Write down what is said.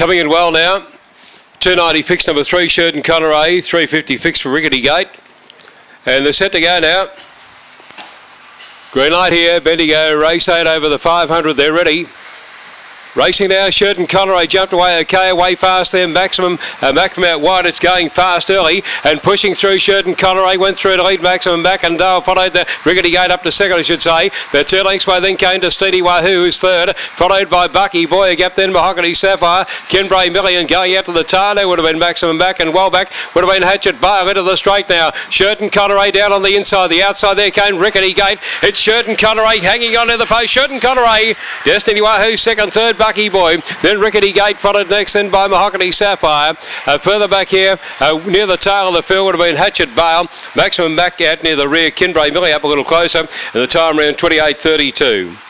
Coming in well now. 290 fixed number three, Sheridan A, 350 fixed for Rickety Gate. And they're set to go now. Green light here, Bendigo, race eight over the 500, they're ready. Racing now, Sheridan Conneray jumped away okay, away fast there, Maximum, uh, Maximum out wide, it's going fast early, and pushing through Sheridan Conneray, went through to lead Maximum back, and Dale followed the Rickety Gate up to second, I should say, but two lengths away then came to Steady Wahoo, who's third, followed by Bucky, Boy, a gap then Mahogany Sapphire, Kenbray Million going out to the there would have been Maximum back, and well back would have been Hatchet Bar into the straight now, Sheridan Conneray down on the inside, the outside there came Rickety Gate, it's Sheridan Conneray hanging on to the post, Sheridan Conneray, Destiny Wahoo second, third, Bucky Boy. Then Rickety Gate followed next then by Mahogany Sapphire. Uh, further back here, uh, near the tail of the field would have been Hatchet Bale. Maximum back out near the rear, Kinbray Millie up a little closer. And the time around 28.32.